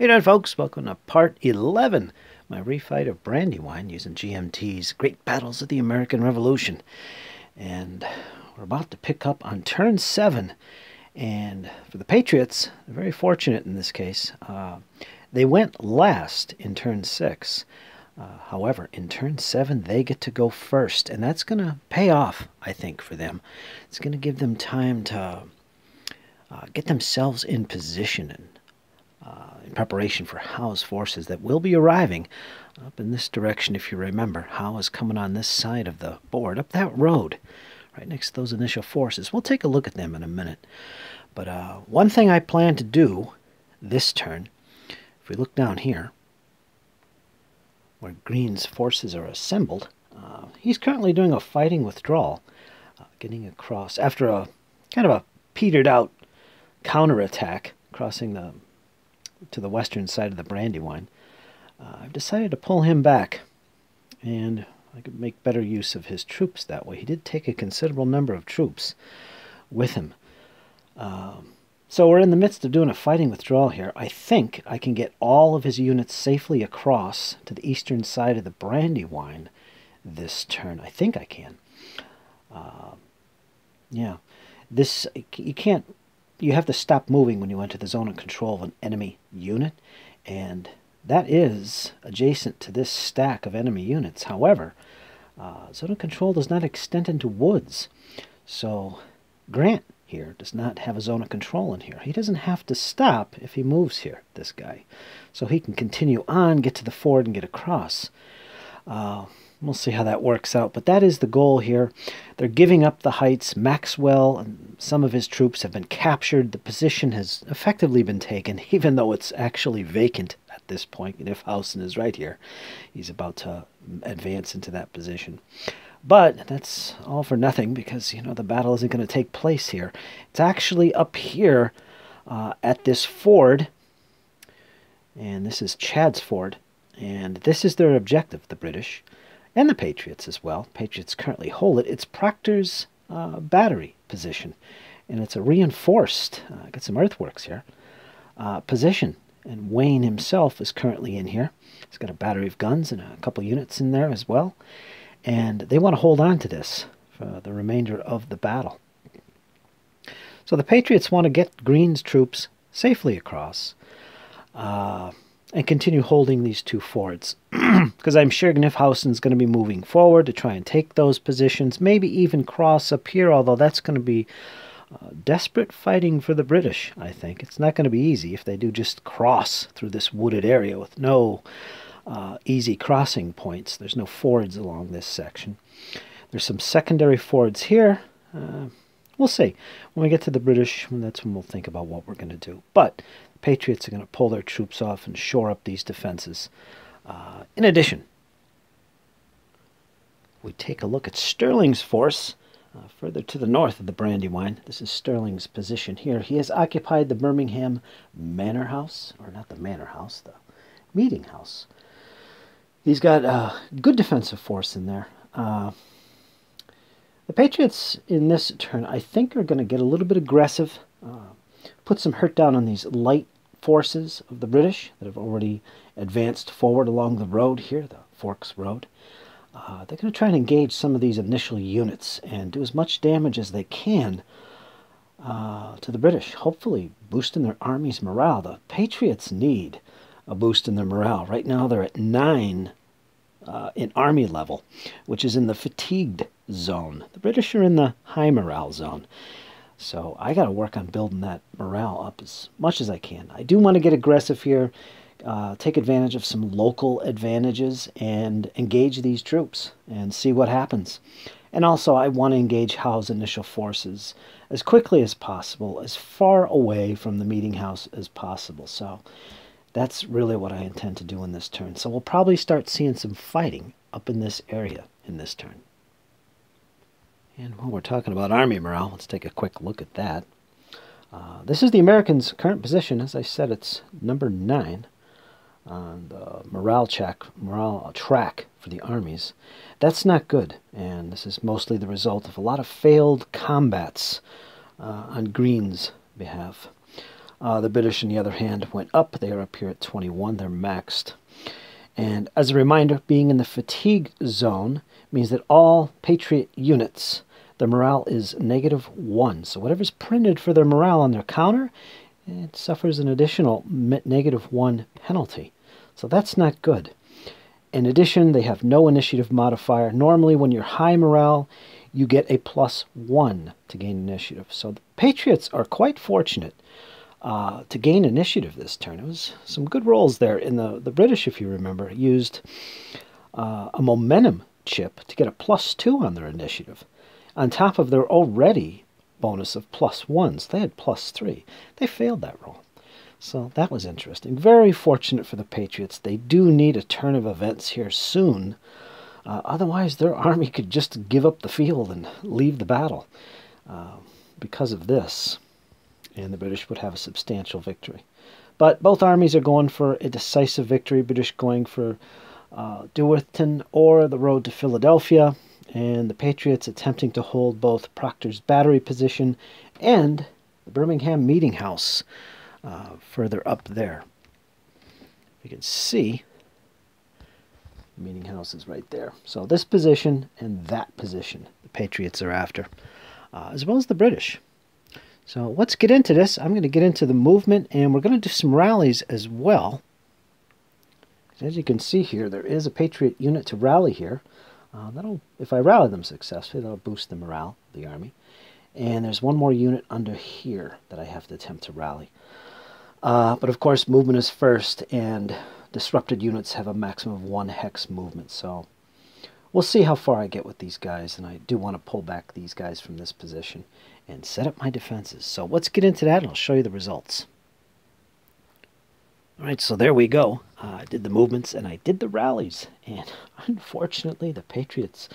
Hey there, folks. Welcome to part 11, my refight of Brandywine using GMT's Great Battles of the American Revolution. And we're about to pick up on turn 7. And for the Patriots, they're very fortunate in this case. Uh, they went last in turn 6. Uh, however, in turn 7, they get to go first. And that's going to pay off, I think, for them. It's going to give them time to uh, get themselves in position and uh, in preparation for Howe's forces that will be arriving up in this direction, if you remember. Howe is coming on this side of the board, up that road, right next to those initial forces. We'll take a look at them in a minute. But uh, one thing I plan to do this turn, if we look down here, where Greene's forces are assembled, uh, he's currently doing a fighting withdrawal, uh, getting across after a kind of a petered out counterattack crossing the to the western side of the Brandywine, uh, I've decided to pull him back, and I could make better use of his troops that way. He did take a considerable number of troops with him. Um, so we're in the midst of doing a fighting withdrawal here. I think I can get all of his units safely across to the eastern side of the Brandywine this turn. I think I can. Uh, yeah. This, you can't you have to stop moving when you enter the zone of control of an enemy unit, and that is adjacent to this stack of enemy units. However, uh, zone of control does not extend into woods, so Grant here does not have a zone of control in here. He doesn't have to stop if he moves here, this guy. So he can continue on, get to the ford, and get across. Uh, We'll see how that works out. But that is the goal here. They're giving up the heights. Maxwell and some of his troops have been captured. The position has effectively been taken, even though it's actually vacant at this point. And Knyphausen is right here, he's about to advance into that position. But that's all for nothing because, you know, the battle isn't going to take place here. It's actually up here uh, at this ford. And this is Chad's Ford. And this is their objective, the British and the Patriots as well. Patriots currently hold it. It's Proctor's uh, battery position, and it's a reinforced, uh, got some earthworks here, uh, position. And Wayne himself is currently in here. He's got a battery of guns and a couple units in there as well. And they want to hold on to this for the remainder of the battle. So the Patriots want to get Greene's troops safely across. Uh, and continue holding these two forts. Because I'm sure Knyphausen's going to be moving forward to try and take those positions, maybe even cross up here, although that's going to be uh, desperate fighting for the British, I think. It's not going to be easy if they do just cross through this wooded area with no uh, easy crossing points. There's no fords along this section. There's some secondary fords here. Uh, we'll see. When we get to the British, that's when we'll think about what we're going to do. But Patriots are going to pull their troops off and shore up these defenses. Uh, in addition, we take a look at Stirling's force uh, further to the north of the Brandywine. This is Stirling's position here. He has occupied the Birmingham Manor House, or not the Manor House, the Meeting House. He's got a good defensive force in there. Uh, the Patriots in this turn, I think, are going to get a little bit aggressive. Uh, put some hurt down on these light forces of the British that have already advanced forward along the road here, the Forks Road. Uh, they're going to try and engage some of these initial units and do as much damage as they can uh, to the British, hopefully boosting their army's morale. The Patriots need a boost in their morale. Right now they're at 9 uh, in army level, which is in the fatigued zone. The British are in the high morale zone. So I got to work on building that morale up as much as I can. I do want to get aggressive here, uh, take advantage of some local advantages, and engage these troops and see what happens. And also, I want to engage Howe's initial forces as quickly as possible, as far away from the meeting house as possible. So that's really what I intend to do in this turn. So we'll probably start seeing some fighting up in this area in this turn. And while we're talking about Army morale, let's take a quick look at that. Uh, this is the Americans' current position. As I said, it's number nine on the morale check, morale track for the armies. That's not good, and this is mostly the result of a lot of failed combats uh, on Greene's behalf. Uh, the British, on the other hand, went up. They are up here at 21. They're maxed. And as a reminder, being in the fatigue zone means that all Patriot units, their morale is negative 1. So whatever's printed for their morale on their counter, it suffers an additional negative 1 penalty. So that's not good. In addition, they have no initiative modifier. Normally, when you're high morale, you get a plus 1 to gain initiative. So the Patriots are quite fortunate uh, to gain initiative this turn. It was some good rolls there. In the, the British, if you remember, used uh, a momentum chip to get a plus 2 on their initiative, on top of their already bonus of 1s. They had plus 3. They failed that roll. So that was interesting. Very fortunate for the Patriots. They do need a turn of events here soon. Uh, otherwise, their army could just give up the field and leave the battle uh, because of this and the British would have a substantial victory. But both armies are going for a decisive victory. British going for uh, or the road to Philadelphia, and the Patriots attempting to hold both Proctor's battery position and the Birmingham Meeting House uh, further up there. You can see the meeting house is right there. So this position and that position the Patriots are after, uh, as well as the British. So let's get into this. I'm going to get into the movement and we're going to do some rallies as well. As you can see here, there is a Patriot unit to rally here. Uh, that'll, if I rally them successfully, that'll boost the morale of the army. And there's one more unit under here that I have to attempt to rally. Uh, but of course, movement is first, and disrupted units have a maximum of one hex movement. So we'll see how far I get with these guys, and I do want to pull back these guys from this position and set up my defenses. So let's get into that and I'll show you the results. Alright, so there we go. Uh, I did the movements and I did the rallies. And unfortunately, the Patriots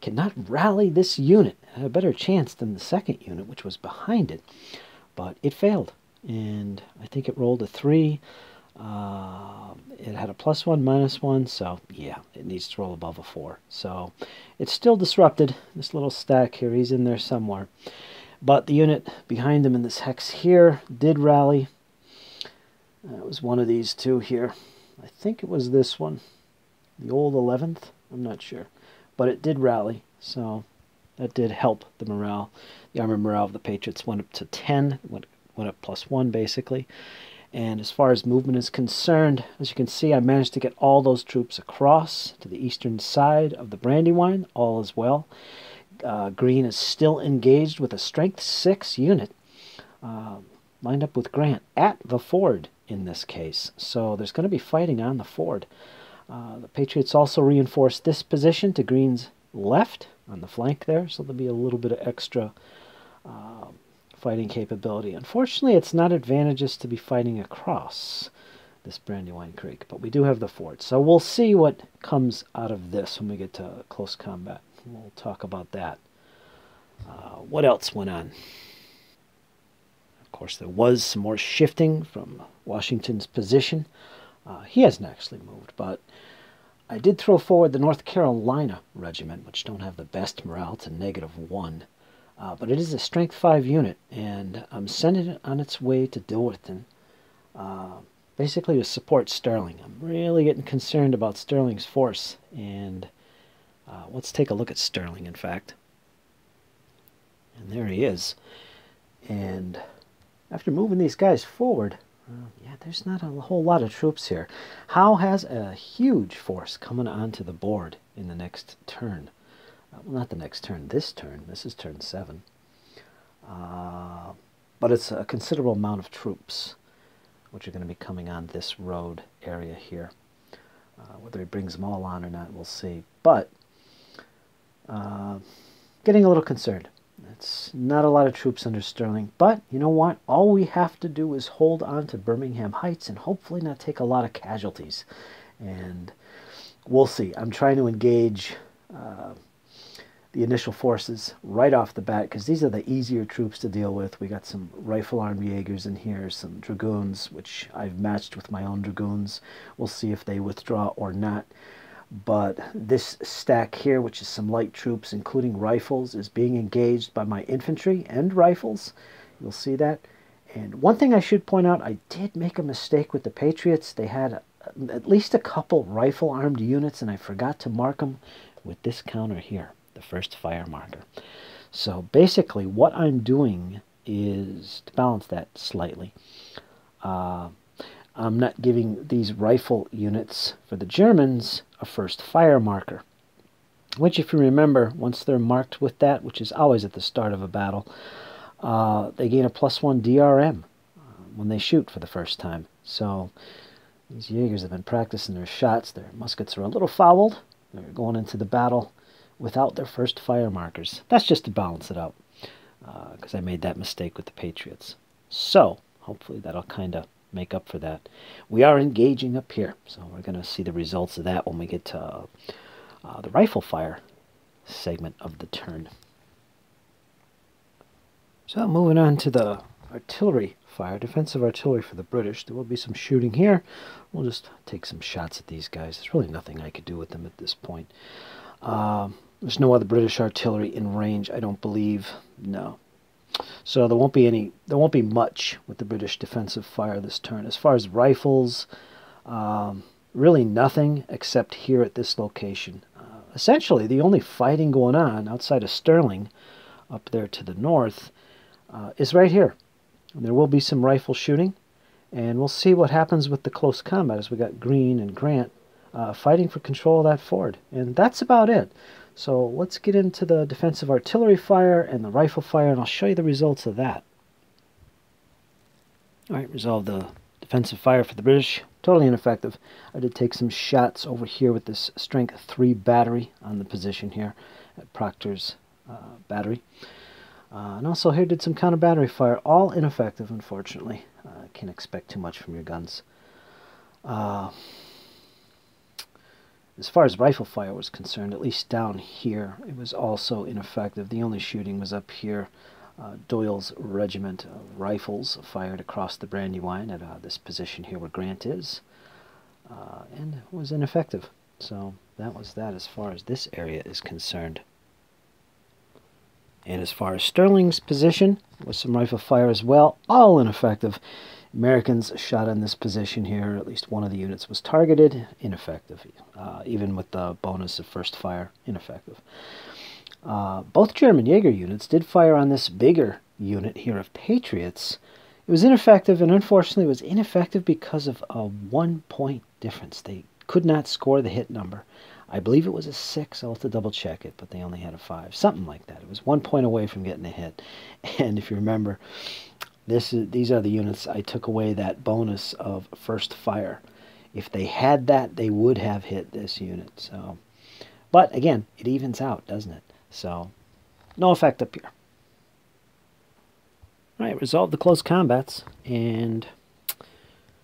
cannot rally this unit. It had a better chance than the second unit, which was behind it. But it failed. And I think it rolled a 3. Uh, it had a plus 1, minus 1. So, yeah, it needs to roll above a 4. So, it's still disrupted. This little stack here, he's in there somewhere. But the unit behind him in this hex here did rally. It was one of these two here. I think it was this one. The old 11th. I'm not sure. But it did rally. So that did help the morale. The armor morale of the Patriots went up to 10. Went, went up plus 1 basically. And as far as movement is concerned, as you can see, I managed to get all those troops across to the eastern side of the Brandywine. All as well. Uh, Greene is still engaged with a strength 6 unit uh, lined up with Grant at the ford in this case. So there's going to be fighting on the ford. Uh, the Patriots also reinforced this position to Greene's left on the flank there, so there'll be a little bit of extra uh, fighting capability. Unfortunately, it's not advantageous to be fighting across this Brandywine Creek, but we do have the fort. So we'll see what comes out of this when we get to close combat. We'll talk about that. Uh, what else went on? Of course, there was some more shifting from Washington's position. Uh, he hasn't actually moved, but I did throw forward the North Carolina Regiment, which don't have the best morale to negative one. Uh, but it is a strength 5 unit, and I'm sending it on its way to Dilworthtown, uh, basically to support Stirling. I'm really getting concerned about Stirling's force, and uh, let's take a look at Sterling, in fact. And there he is. And after moving these guys forward, uh, yeah, there's not a whole lot of troops here. Howe has a huge force coming onto the board in the next turn. Uh, well, not the next turn, this turn. This is turn 7. Uh, but it's a considerable amount of troops which are going to be coming on this road area here. Uh, whether he brings them all on or not, we'll see. But uh, getting a little concerned. It's not a lot of troops under Stirling, but you know what? All we have to do is hold on to Birmingham Heights and hopefully not take a lot of casualties. And we'll see. I'm trying to engage uh, the initial forces right off the bat because these are the easier troops to deal with. We got some rifle armed Jaegers in here, some dragoons, which I've matched with my own dragoons. We'll see if they withdraw or not but this stack here, which is some light troops, including rifles, is being engaged by my infantry and rifles. You'll see that. And one thing I should point out, I did make a mistake with the Patriots. They had at least a couple rifle-armed units, and I forgot to mark them with this counter here, the first fire marker. So basically what I'm doing is to balance that slightly. Uh, I'm not giving these rifle units for the Germans a first fire marker. Which, if you remember, once they're marked with that, which is always at the start of a battle, uh, they gain a plus one DRM uh, when they shoot for the first time. So these Jaegers have been practicing their shots. Their muskets are a little fouled. They're going into the battle without their first fire markers. That's just to balance it out because uh, I made that mistake with the Patriots. So hopefully that'll kind of make up for that. We are engaging up here, so we're going to see the results of that when we get to uh, the rifle fire segment of the turn. So moving on to the artillery fire, defensive artillery for the British. There will be some shooting here. We'll just take some shots at these guys. There's really nothing I could do with them at this point. Um, there's no other British artillery in range, I don't believe. No. So there won't be any, there won't be much with the British defensive fire this turn. As far as rifles, um, really nothing except here at this location. Uh, essentially, the only fighting going on outside of Stirling, up there to the north, uh, is right here. And there will be some rifle shooting, and we'll see what happens with the close combat as we got Greene and Grant uh, fighting for control of that ford. And that's about it. So let's get into the defensive artillery fire and the rifle fire, and I'll show you the results of that. All right, resolve the defensive fire for the British. Totally ineffective. I did take some shots over here with this strength 3 battery on the position here at Proctor's uh, battery. Uh, and also here did some counter battery fire. All ineffective, unfortunately. Uh, can't expect too much from your guns. Uh, as far as rifle fire was concerned, at least down here, it was also ineffective. The only shooting was up here. Uh, Doyle's regiment of rifles fired across the Brandywine at uh, this position here where Grant is, uh, and was ineffective. So that was that as far as this area is concerned. And as far as Stirling's position, was some rifle fire as well, all ineffective. Americans shot in this position here. At least one of the units was targeted. Ineffective, uh, even with the bonus of first fire. Ineffective. Uh, both German Jaeger units did fire on this bigger unit here of Patriots. It was ineffective, and unfortunately, it was ineffective because of a one-point difference. They could not score the hit number. I believe it was a six. I'll have to double check it, but they only had a five, something like that. It was one point away from getting a hit. And if you remember, this is, these are the units I took away that bonus of first fire. If they had that, they would have hit this unit. So, But again, it evens out, doesn't it? So, no effect up here. All right, resolve the close combats, and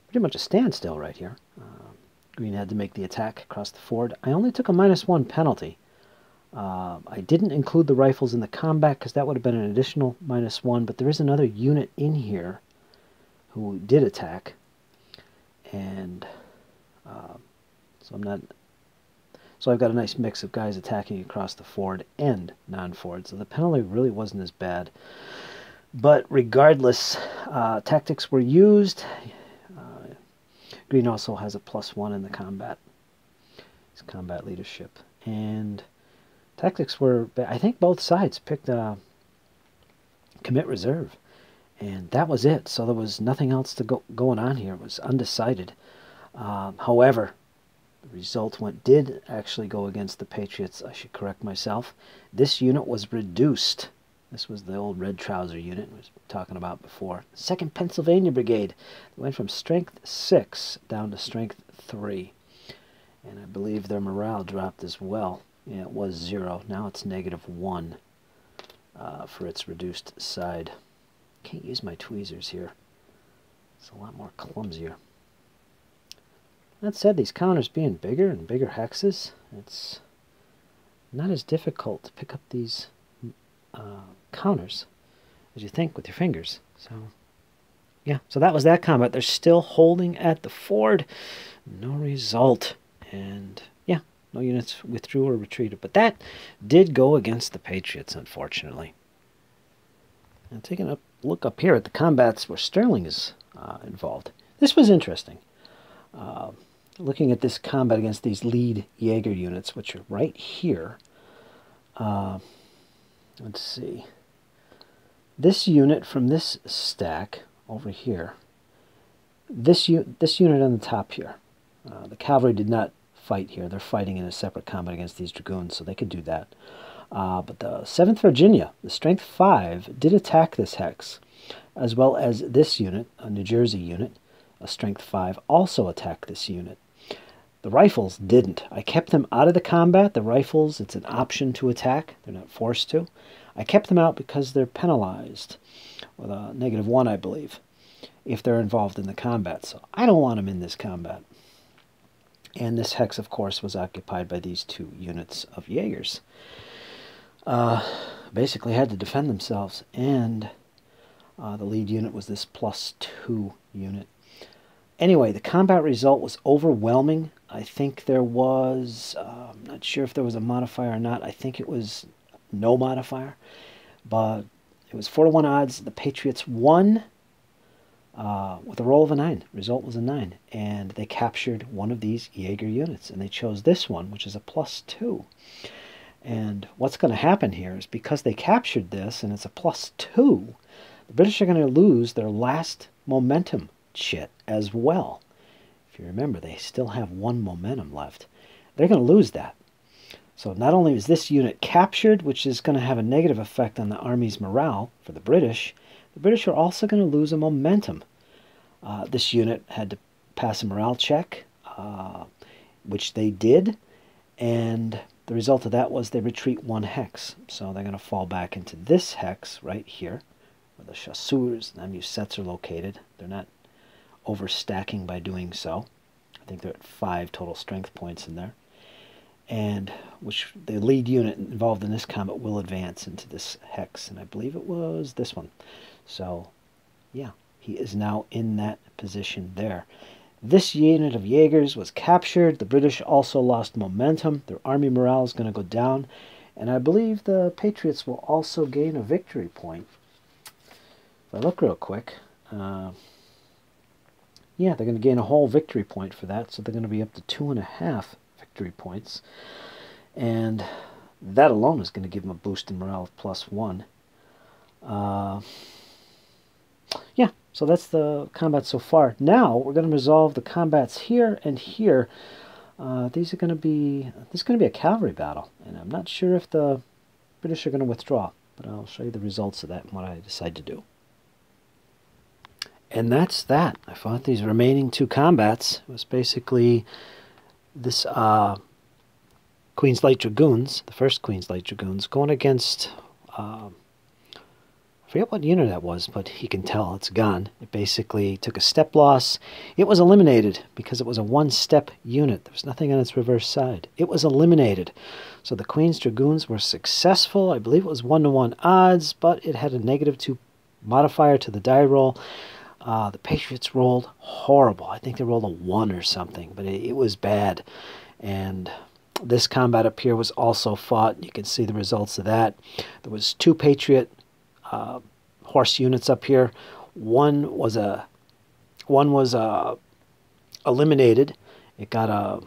pretty much a standstill right here. Uh, Greene had to make the attack across the ford. I only took a minus one penalty. Uh, I didn't include the rifles in the combat because that would have been an additional minus one, but there is another unit in here who did attack. And uh, so I'm not. So I've got a nice mix of guys attacking across the ford and non-ford. So the penalty really wasn't as bad. But regardless, uh, tactics were used. Greene also has a plus one in the combat. His combat leadership. And tactics were, I think both sides picked a commit reserve. And that was it. So there was nothing else to go going on here. It was undecided. Um, however, the result went did actually go against the Patriots. I should correct myself. This unit was reduced. This was the old red trouser unit I was talking about before. Second Pennsylvania Brigade. They went from strength six down to strength three. And I believe their morale dropped as well. Yeah, it was 0. Now it's negative 1 uh, for its reduced side. Can't use my tweezers here. It's a lot more clumsier. That said, these counters being bigger and bigger hexes, it's not as difficult to pick up these uh, counters as you think with your fingers. So, yeah, so that was that combat. They're still holding at the ford. No result. And no units withdrew or retreated. But that did go against the Patriots, unfortunately. And taking a look up here at the combats where Stirling is uh, involved. This was interesting. Uh, looking at this combat against these lead Jaeger units, which are right here. Uh, let's see. This unit from this stack over here, this, this unit on the top here, uh, the cavalry did not fight here. They're fighting in a separate combat against these dragoons, so they could do that. Uh, but the 7th Virginia, the Strength 5, did attack this hex, as well as this unit, a New Jersey unit, a Strength 5, also attacked this unit. The rifles didn't. I kept them out of the combat. The rifles, it's an option to attack. They're not forced to. I kept them out because they're penalized with a negative one, I believe, if they're involved in the combat. So I don't want them in this combat. And this hex, of course, was occupied by these two units of Jaegers. Uh, basically had to defend themselves, and uh, the lead unit was this plus two unit. Anyway, the combat result was overwhelming. I think there was, uh, I'm not sure if there was a modifier or not. I think it was no modifier, but it was 4 to 1 odds. The Patriots won uh, with a roll of a 9. Result was a 9. And they captured one of these Jaeger units, and they chose this one, which is a plus 2. And what's going to happen here is because they captured this and it's a plus 2, the British are going to lose their last momentum chit as well. If you remember, they still have one momentum left. They're going to lose that. So not only is this unit captured, which is going to have a negative effect on the army's morale for the British, the British are also going to lose a momentum. Uh, this unit had to pass a morale check, uh, which they did, and the result of that was they retreat one hex. So they're going to fall back into this hex right here, where the chasseurs and amusettes are located. They're not overstacking by doing so. I think they're at five total strength points in there. And which the lead unit involved in this combat will advance into this hex, and I believe it was this one. So, yeah, he is now in that position there. This unit of Jaegers was captured. The British also lost momentum. Their army morale is going to go down. And I believe the Patriots will also gain a victory point. If I look real quick, uh, yeah, they're going to gain a whole victory point for that, so they're going to be up to two and a half victory points. And that alone is going to give them a boost in morale of plus one. Uh, yeah, so that's the combat so far. Now we're going to resolve the combats here and here. Uh, these are going to be this is going to be a cavalry battle, and I'm not sure if the British are going to withdraw, but I'll show you the results of that and what I decide to do. And that's that. I fought these remaining two combats. It was basically this uh, Queen's Light Dragoons, the first Queen's Light Dragoons, going against, uh, forget what unit that was, but he can tell it's gone. It basically took a step loss. It was eliminated because it was a one-step unit. There was nothing on its reverse side. It was eliminated. So the Queen's Dragoons were successful. I believe it was one-to-one -one odds, but it had a negative two modifier to the die roll. Uh, the Patriots rolled horrible. I think they rolled a one or something, but it, it, was bad. And this combat up here was also fought. You can see the results of that. There was two Patriot uh, horse units up here. One was a one was uh, eliminated. It got a,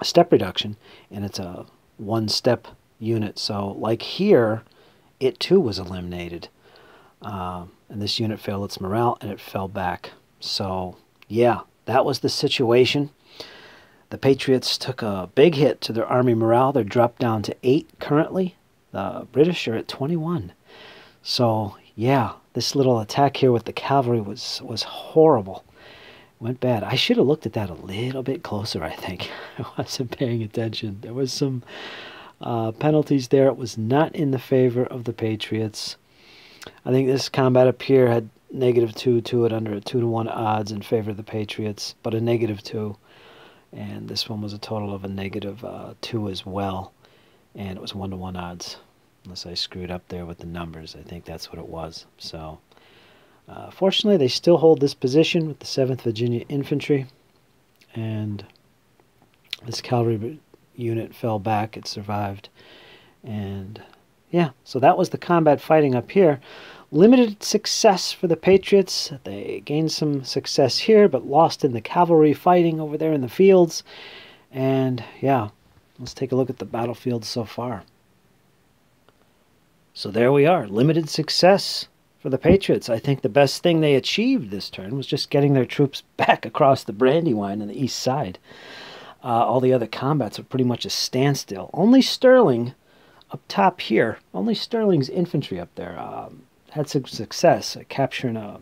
a step reduction, and it's a one step unit. So like here, it too was eliminated. Um, and this unit failed its morale and it fell back. So, yeah, that was the situation. The Patriots took a big hit to their army morale. They're dropped down to 8 currently. The British are at 21. So, yeah, this little attack here with the cavalry was, was horrible. Went bad. I should have looked at that a little bit closer, I think. I wasn't paying attention. There was some uh, penalties there. It was not in the favor of the Patriots. I think this combat up here had negative two to it under a two to one odds in favor of the Patriots, but a negative two. And this one was a total of a negative, uh, two as well. And it was one to one odds. Unless I screwed up there with the numbers. I think that's what it was. So, uh, fortunately, they still hold this position with the 7th Virginia Infantry. And this cavalry unit fell back. It survived. And yeah, so that was the combat fighting up here. limited success for the Patriots. They gained some success here, but lost in the cavalry fighting over there in the fields. And yeah, let's take a look at the battlefield so far. So there we are, limited success for the Patriots. I think the best thing they achieved this turn was just getting their troops back across the Brandywine on the east side. Uh, all the other combats were pretty much a standstill. Only Stirling up top here, only Stirling's infantry up there um, had some success at capturing a,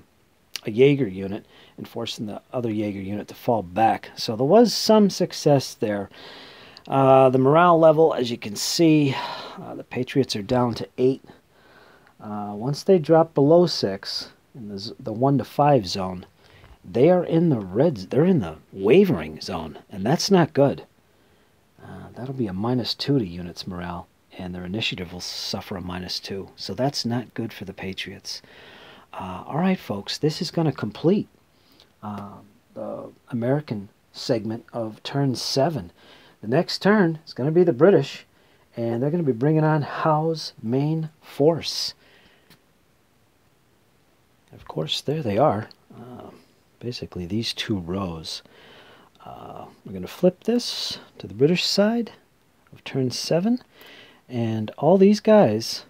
a Jaeger unit and forcing the other Jaeger unit to fall back. So there was some success there. Uh, the morale level, as you can see, uh, the Patriots are down to 8. Uh, once they drop below 6, in the, the 1 to 5 zone, they are in the reds. They're in the wavering zone, and that's not good. Uh, that'll be a minus 2 to units morale and their initiative will suffer a minus two. So that's not good for the Patriots. Uh, all right, folks, this is going to complete uh, the American segment of turn seven. The next turn is going to be the British, and they're going to be bringing on Howe's main force. Of course, there they are. Uh, basically, these two rows. Uh, we're going to flip this to the British side of turn seven. And all these guys,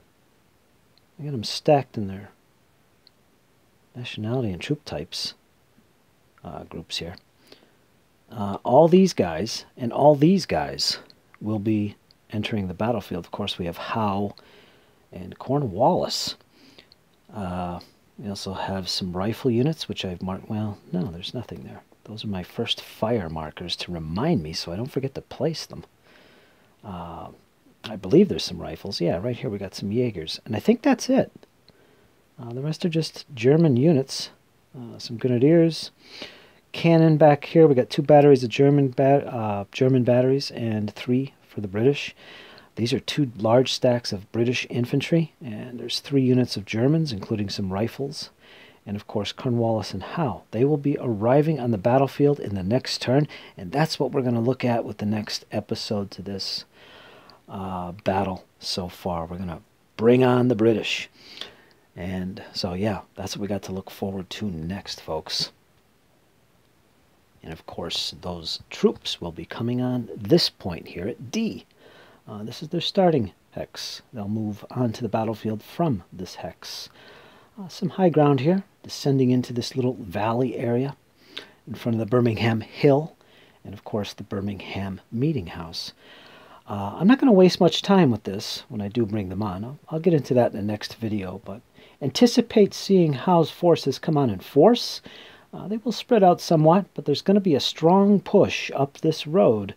I got them stacked in their nationality and troop types uh, groups here. Uh, all these guys and all these guys will be entering the battlefield. Of course, we have Howe and Cornwallis. Uh, we also have some rifle units, which I've marked. Well, no, there's nothing there. Those are my first fire markers to remind me so I don't forget to place them. Uh, I believe there's some rifles. Yeah, right here we got some Jaegers. And I think that's it. Uh, the rest are just German units. Uh, some grenadiers. Cannon back here. We got two batteries of German, bat uh, German batteries and three for the British. These are two large stacks of British infantry. And there's three units of Germans, including some rifles. And of course, Cornwallis and Howe. They will be arriving on the battlefield in the next turn. And that's what we're going to look at with the next episode to this uh, battle so far. We're going to bring on the British. And so, yeah, that's what we got to look forward to next, folks. And of course, those troops will be coming on this point here at D. Uh, this is their starting hex. They'll move onto the battlefield from this hex. Uh, some high ground here, descending into this little valley area in front of the Birmingham Hill, and of course the Birmingham Meeting House. Uh, I'm not going to waste much time with this when I do bring them on. I'll, I'll, get into that in the next video, but anticipate seeing Howe's forces come on in force. Uh, they will spread out somewhat, but there's going to be a strong push up this road.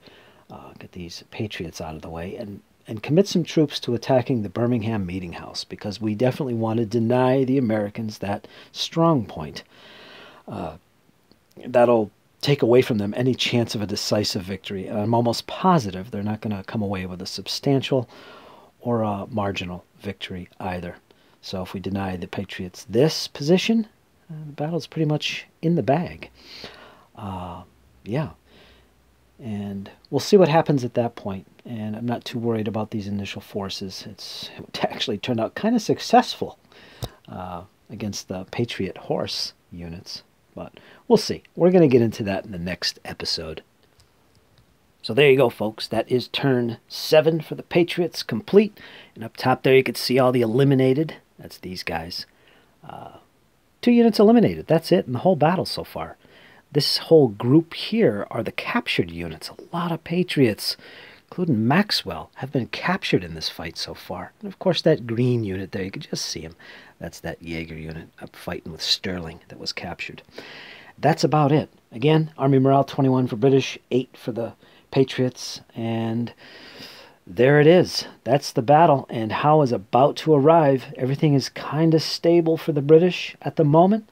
Uh, get these patriots out of the way and, and commit some troops to attacking the Birmingham Meeting House because we definitely want to deny the Americans that strong point. Uh, that'll take away from them any chance of a decisive victory. And I'm almost positive they're not going to come away with a substantial or a marginal victory either. So if we deny the Patriots this position, uh, the battle's pretty much in the bag. Uh, yeah. And we'll see what happens at that point. And I'm not too worried about these initial forces. It's it actually turned out kind of successful uh, against the Patriot horse units. But we'll see. We're going to get into that in the next episode. So there you go, folks. That is turn seven for the Patriots complete. And up top there, you can see all the eliminated. That's these guys. Uh, two units eliminated. That's it in the whole battle so far. This whole group here are the captured units. A lot of Patriots, including Maxwell, have been captured in this fight so far. And of course, that green unit there, you can just see him. That's that Jaeger unit up fighting with Stirling that was captured. That's about it. Again, Army morale 21 for British, 8 for the Patriots, and there it is. That's the battle, and Howe is about to arrive. Everything is kind of stable for the British at the moment.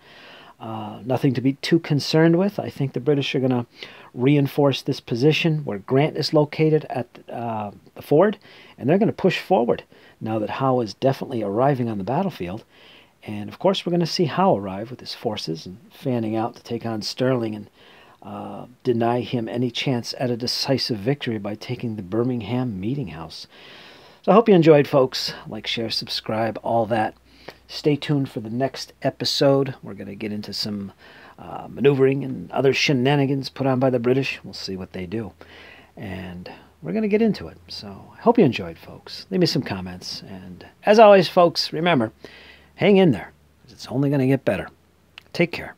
Uh, nothing to be too concerned with. I think the British are going to reinforce this position where Grant is located at uh, the ford, and they're going to push forward now that Howe is definitely arriving on the battlefield. And of course, we're going to see Howe arrive with his forces and fanning out to take on Stirling and uh, deny him any chance at a decisive victory by taking the Birmingham Meeting House. So I hope you enjoyed, folks. Like, share, subscribe, all that. Stay tuned for the next episode. We're going to get into some uh, maneuvering and other shenanigans put on by the British. We'll see what they do. And we're going to get into it. So I hope you enjoyed, folks. Leave me some comments. And as always, folks, remember, hang in there. It's only going to get better. Take care.